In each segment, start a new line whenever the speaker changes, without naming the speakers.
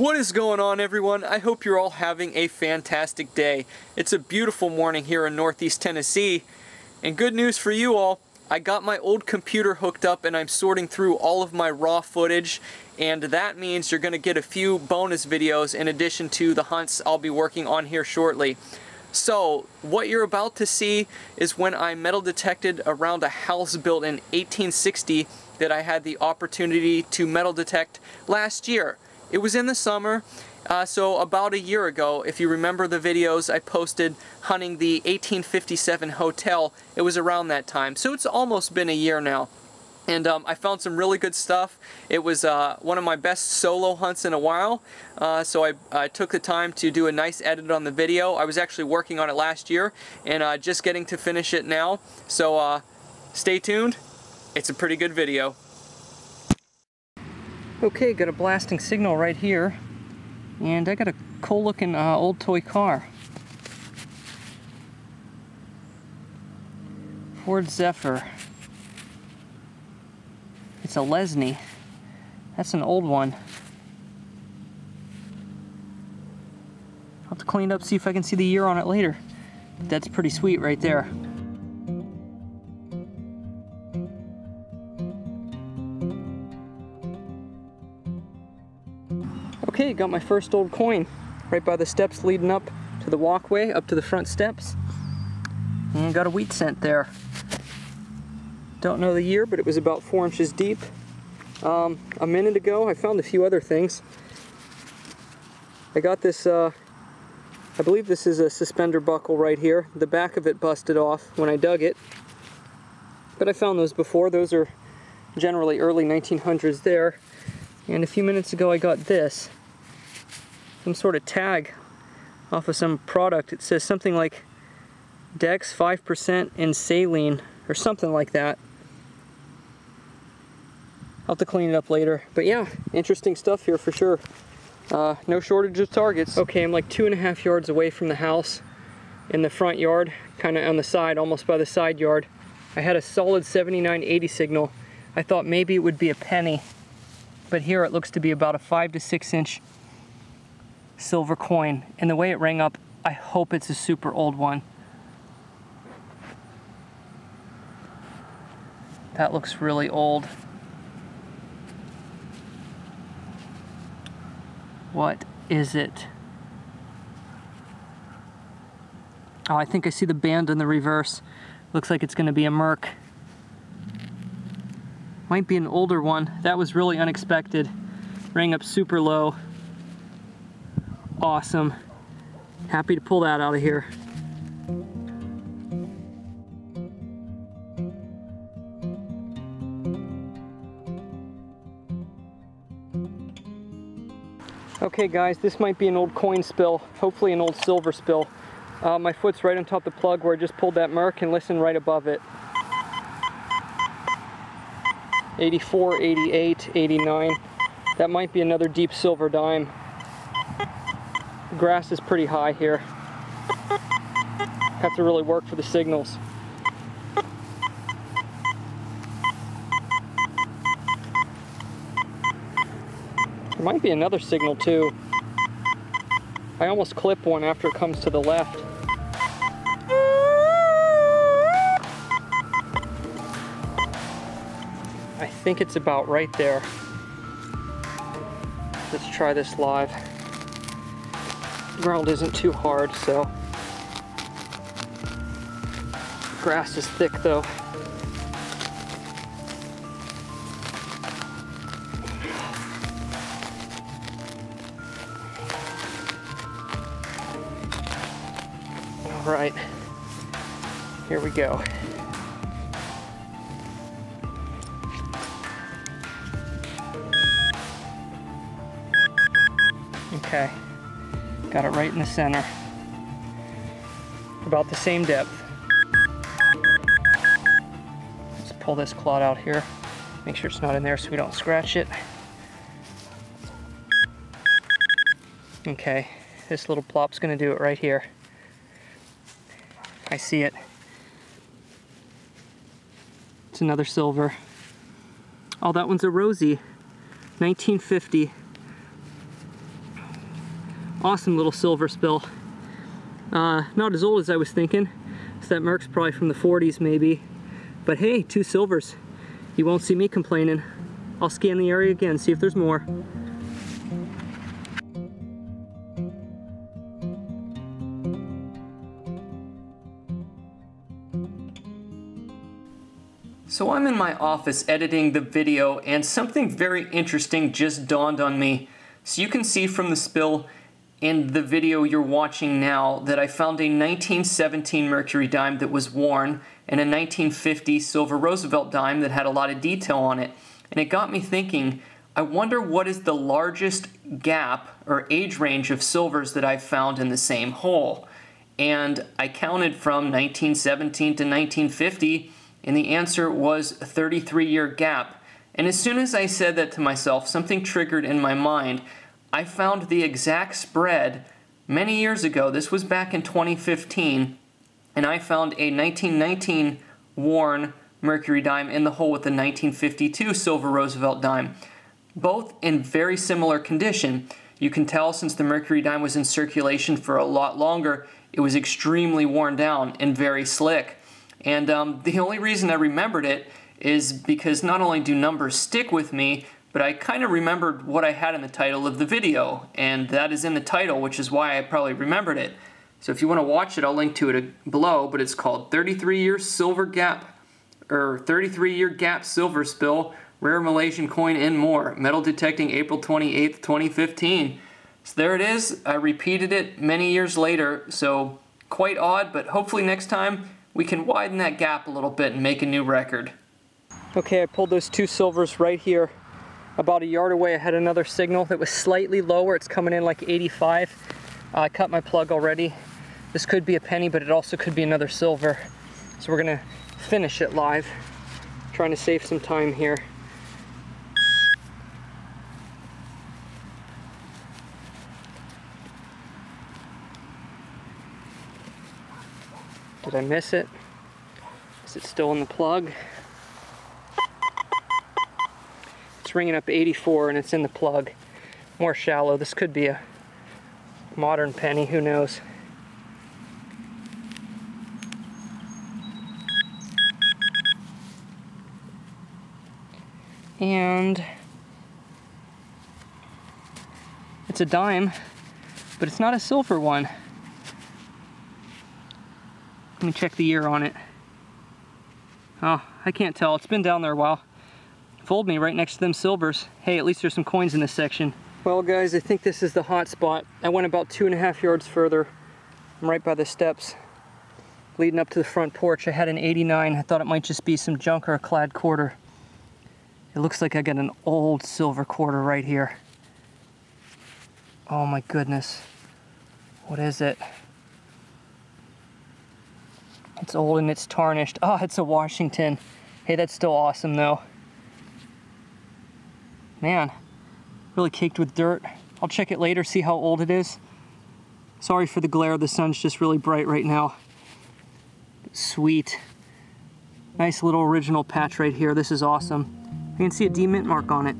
What is going on everyone? I hope you're all having a fantastic day. It's a beautiful morning here in Northeast Tennessee. And good news for you all, I got my old computer hooked up and I'm sorting through all of my raw footage and that means you're going to get a few bonus videos in addition to the hunts I'll be working on here shortly. So, what you're about to see is when I metal detected around a house built in 1860 that I had the opportunity to metal detect last year. It was in the summer, uh, so about a year ago, if you remember the videos I posted hunting the 1857 hotel, it was around that time. So it's almost been a year now and um, I found some really good stuff. It was uh, one of my best solo hunts in a while, uh, so I, I, took the time to do a nice edit on the video. I was actually working on it last year and uh, just getting to finish it now, so uh, stay tuned. It's a pretty good video. Okay, got a blasting signal right here, and I got a cool looking uh, old toy car. Ford Zephyr. It's a Lesney. That's an old one. I'll have to clean it up, see if I can see the year on it later. That's pretty sweet right there. Got my first old coin right by the steps leading up to the walkway, up to the front steps. And got a wheat cent there. Don't know the year, but it was about four inches deep. Um, a minute ago, I found a few other things. I got this, uh, I believe this is a suspender buckle right here. The back of it busted off when I dug it. But I found those before. Those are generally early 1900s there. And a few minutes ago I got this. Some sort of tag off of some product. It says something like Dex 5% in saline or something like that. I'll have to clean it up later. But yeah, interesting stuff here for sure. Uh, no shortage of targets. Okay, I'm like two and a half yards away from the house in the front yard, kind of on the side, almost by the side yard. I had a solid 7980 signal. I thought maybe it would be a penny, but here it looks to be about a five to six inch silver coin. And the way it rang up, I hope it's a super old one. That looks really old. What is it? Oh, I think I see the band in the reverse. Looks like it's going to be a Merc. Might be an older one. That was really unexpected. Rang up super low. Awesome. Happy to pull that out of here. Okay guys, this might be an old coin spill, hopefully an old silver spill. Uh, my foot's right on top of the plug where I just pulled that Merc and listen right above it. 84, 88, 89. That might be another deep silver dime. Grass is pretty high here. Have to really work for the signals. There might be another signal too. I almost clip one after it comes to the left. I think it's about right there. Let's try this live. Ground isn't too hard, so. Grass is thick though. All right, here we go. Okay, got it right in the center. About the same depth. Let's pull this clod out here. Make sure it's not in there so we don't scratch it. Okay, this little plop's gonna do it right here. I see it. It's another silver. Oh, that one's a Rosie, 1950. Awesome little silver spill. Uh, not as old as I was thinking. So that Merc's probably from the 40s maybe. But hey, two silvers. You won't see me complaining. I'll scan the area again, see if there's more. So I'm in my office editing the video and something very interesting just dawned on me. So you can see from the spill in the video you're watching now that I found a 1917 mercury dime that was worn and a 1950 silver Roosevelt dime that had a lot of detail on it. And it got me thinking, I wonder what is the largest gap or age range of silvers that I've found in the same hole. And I counted from 1917 to 1950 and the answer was a 33 year gap. And as soon as I said that to myself, something triggered in my mind. I found the exact spread many years ago. This was back in 2015, and I found a 1919 worn mercury dime in the hole with the 1952 silver Roosevelt dime, both in very similar condition. You can tell since the mercury dime was in circulation for a lot longer, it was extremely worn down and very slick. And um, the only reason I remembered it is because not only do numbers stick with me, but I kind of remembered what I had in the title of the video, and that is in the title, which is why I probably remembered it. So if you want to watch it, I'll link to it uh, below, but it's called 33 Year Silver Gap, or 33 Year Gap Silver Spill, Rare Malaysian Coin, and more. Metal detecting April 28th, 2015. So there it is. I repeated it many years later, so quite odd, but hopefully next time we can widen that gap a little bit and make a new record. Okay, I pulled those two silvers right here. About a yard away, I had another signal that was slightly lower. It's coming in like 85. Uh, I cut my plug already. This could be a penny, but it also could be another silver. So we're gonna finish it live. Trying to save some time here. Did I miss it? Is it still in the plug? It's ringing up 84 and it's in the plug. More shallow. This could be a modern penny, who knows. And it's a dime, but it's not a silver one. Let me check the year on it. Oh, I can't tell. It's been down there a while. Fold me right next to them silvers. Hey, at least there's some coins in this section. Well, guys, I think this is the hot spot. I went about two and a half yards further. I'm right by the steps leading up to the front porch. I had an 89. I thought it might just be some junk or a clad quarter. It looks like I got an old silver quarter right here. Oh my goodness. What is it? It's old and it's tarnished. Oh, it's a Washington. Hey, that's still awesome though. Man, really caked with dirt. I'll check it later, see how old it is. Sorry for the glare, the sun's just really bright right now. Sweet. Nice little original patch right here. This is awesome. You can see a D-mint mark on it.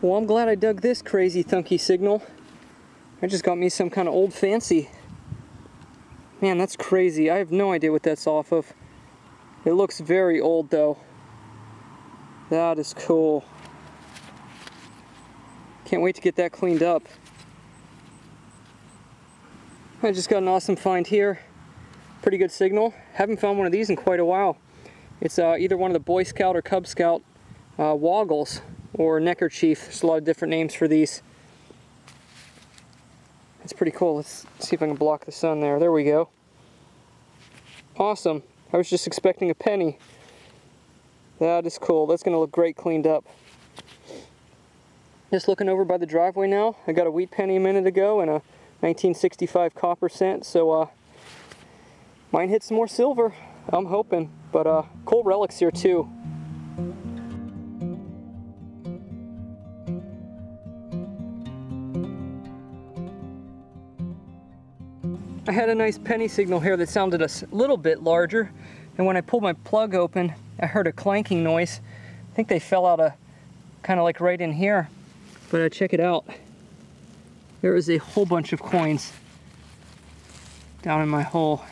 Well, I'm glad I dug this crazy thunky signal. I just got me some kind of old fancy. Man, that's crazy. I have no idea what that's off of. It looks very old though. That is cool. Can't wait to get that cleaned up. I just got an awesome find here. Pretty good signal. Haven't found one of these in quite a while. It's uh, either one of the Boy Scout or Cub Scout uh, woggles or neckerchief. There's a lot of different names for these. It's pretty cool. Let's see if I can block the sun there. There we go. Awesome. I was just expecting a penny. That is cool. That's going to look great cleaned up. Just looking over by the driveway now. I got a wheat penny a minute ago and a 1965 copper cent. So uh, might hit some more silver. I'm hoping. But uh, cool relics here too. I had a nice penny signal here that sounded a little bit larger and when I pulled my plug open I heard a clanking noise. I think they fell out of kind of like right in here. But uh, check it out. There is a whole bunch of coins down in my hole.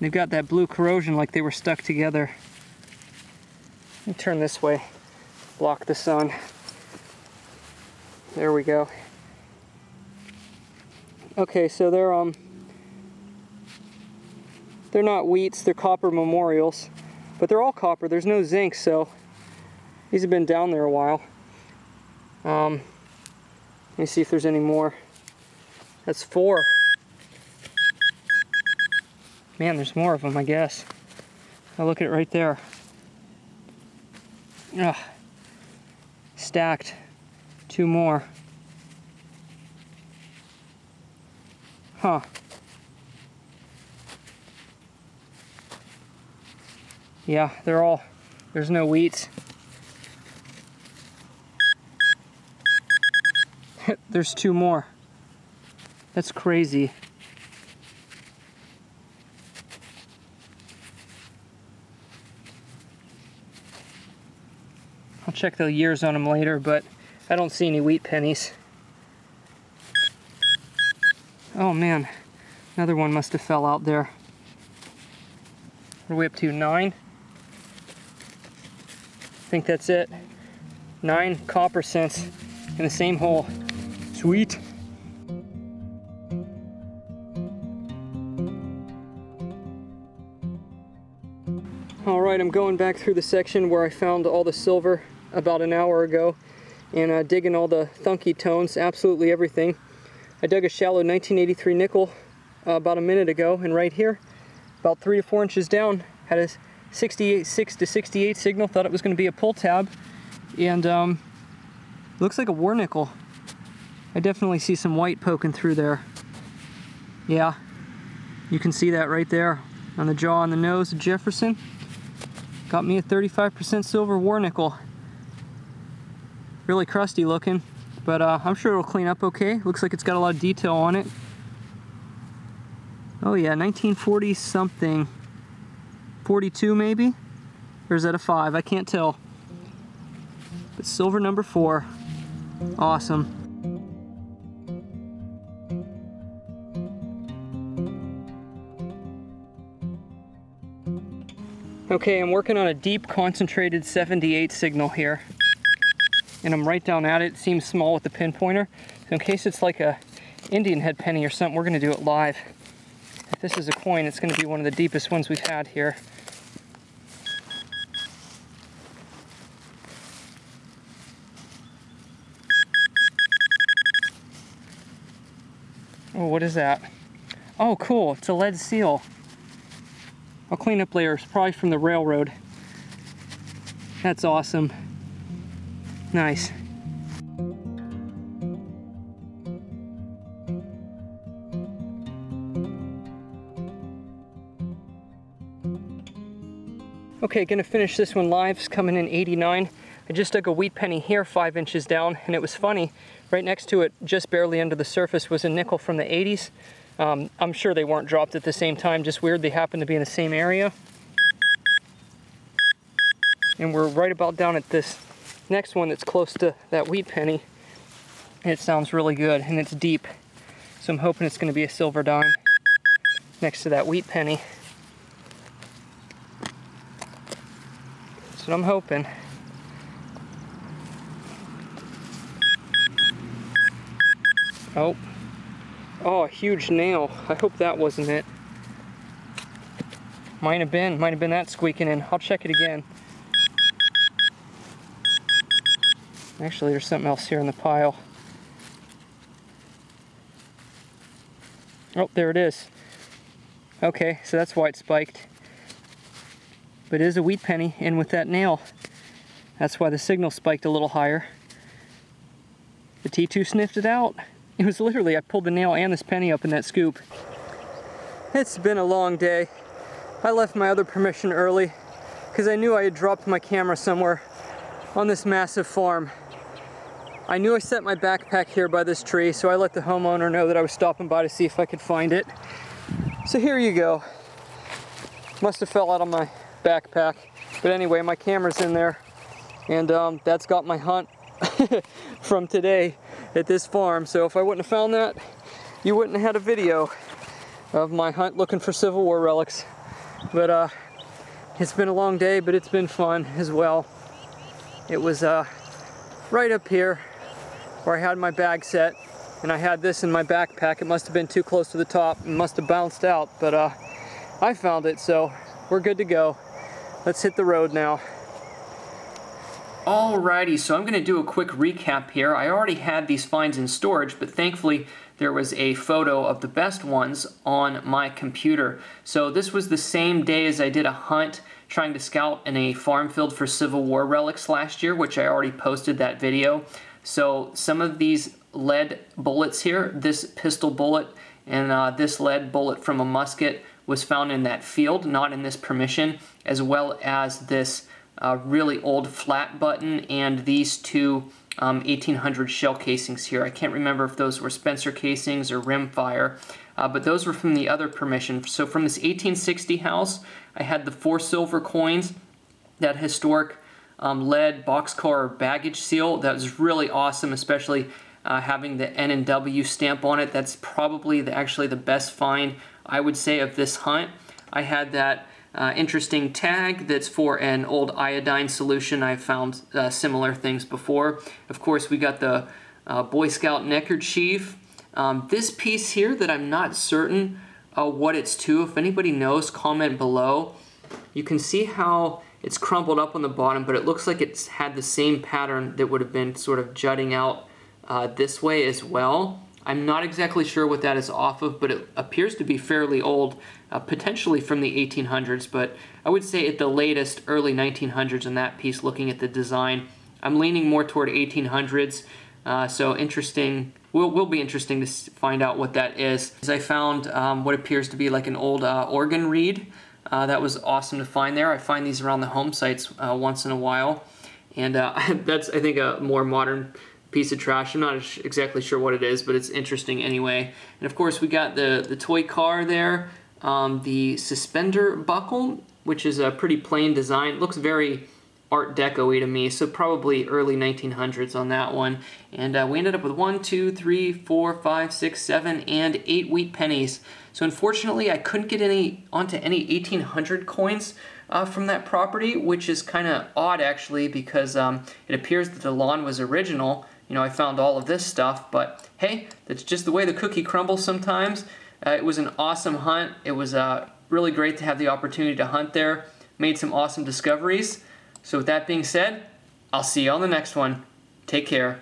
They've got that blue corrosion like they were stuck together. Let turn this way, block the sun. There we go. Okay, so they're um they're not wheats, they're copper memorials, but they're all copper. There's no zinc, so these have been down there a while. Um, let me see if there's any more. That's four. Man, there's more of them, I guess. I look at it right there. Ugh. Stacked. Two more. Huh. Yeah, they're all, there's no wheat. there's two more. That's crazy. I'll check the years on them later, but I don't see any wheat pennies. Oh man, another one must have fell out there. What are we up to, nine? Think that's it. Nine copper cents in the same hole. Sweet. All right, I'm going back through the section where I found all the silver about an hour ago and uh, digging all the thunky tones, absolutely everything. I dug a shallow 1983 nickel uh, about a minute ago and right here, about three to four inches down, had a 68, 6 to 68 signal, thought it was going to be a pull tab and um, looks like a war nickel. I definitely see some white poking through there. Yeah, you can see that right there on the jaw and the nose of Jefferson. Got me a 35% silver war nickel really crusty looking, but uh, I'm sure it'll clean up okay. Looks like it's got a lot of detail on it. Oh yeah, 1940 something. 42 maybe? Or is that a five? I can't tell. But silver number four. Awesome. Okay, I'm working on a deep concentrated 78 signal here and I'm right down at it. It seems small with the pinpointer. So in case it's like a Indian head penny or something, we're gonna do it live. This is a coin, it's gonna be one of the deepest ones we've had here. Oh, what is that? Oh, cool, it's a lead seal. I'll clean up later, it's probably from the railroad. That's awesome. Nice. Okay, gonna finish this one live. It's coming in 89. I just dug a wheat penny here five inches down and it was funny. Right next to it, just barely under the surface, was a nickel from the 80s. Um, I'm sure they weren't dropped at the same time, just weird they happened to be in the same area. And we're right about down at this next one that's close to that wheat penny. It sounds really good and it's deep. So I'm hoping it's gonna be a silver dime next to that wheat penny. That's what I'm hoping. Oh. Oh, a huge nail. I hope that wasn't it. Might have been. Might have been that squeaking in. I'll check it again. Actually, there's something else here in the pile. Oh, there it is. Okay, so that's why it spiked. But it is a wheat penny, and with that nail, that's why the signal spiked a little higher. The T2 sniffed it out. It was literally, I pulled the nail and this penny up in that scoop. It's been a long day. I left my other permission early because I knew I had dropped my camera somewhere on this massive farm. I knew I set my backpack here by this tree, so I let the homeowner know that I was stopping by to see if I could find it. So here you go. Must have fell out of my backpack. But anyway, my camera's in there. And um, that's got my hunt from today at this farm. So if I wouldn't have found that, you wouldn't have had a video of my hunt looking for Civil War relics. But uh, it's been a long day, but it's been fun as well. It was uh, right up here where I had my bag set and I had this in my backpack. It must have been too close to the top and must have bounced out, but uh, I found it, so we're good to go. Let's hit the road now. Alrighty, so I'm going to do a quick recap here. I already had these finds in storage, but thankfully there was a photo of the best ones on my computer. So this was the same day as I did a hunt trying to scout in a farm field for Civil War relics last year, which I already posted that video. So some of these lead bullets here, this pistol bullet and uh, this lead bullet from a musket was found in that field, not in this permission, as well as this uh, really old flat button and these two um, 1800 shell casings here. I can't remember if those were Spencer casings or rimfire, uh, but those were from the other permission. So from this 1860 house, I had the four silver coins, that historic um, lead boxcar baggage seal. That was really awesome, especially uh, having the N and W stamp on it. That's probably the, actually the best find I would say of this hunt. I had that uh, interesting tag that's for an old iodine solution. I've found uh, similar things before. Of course, we got the uh, Boy Scout neckerchief. Um, this piece here that I'm not certain uh, what it's to, if anybody knows, comment below. You can see how it's crumpled up on the bottom, but it looks like it's had the same pattern that would have been sort of jutting out uh, this way as well. I'm not exactly sure what that is off of, but it appears to be fairly old, uh, potentially from the 1800s, but I would say at the latest, early 1900s in that piece, looking at the design. I'm leaning more toward 1800s, uh, so interesting, will, will be interesting to find out what that is. As I found um, what appears to be like an old uh, organ reed. Uh, that was awesome to find there. I find these around the home sites uh, once in a while, and uh, that's, I think, a more modern piece of trash. I'm not exactly sure what it is, but it's interesting anyway. And of course, we got the, the toy car there, um, the suspender buckle, which is a pretty plain design. It looks very Art Deco-y to me, so probably early 1900s on that one. And uh, we ended up with one, two, three, four, five, six, seven, and eight wheat pennies. So unfortunately, I couldn't get any onto any 1800 coins uh, from that property, which is kind of odd actually, because um, it appears that the lawn was original, you know, I found all of this stuff, but hey, that's just the way the cookie crumbles sometimes. Uh, it was an awesome hunt. It was uh, really great to have the opportunity to hunt there. Made some awesome discoveries. So with that being said, I'll see you on the next one. Take care.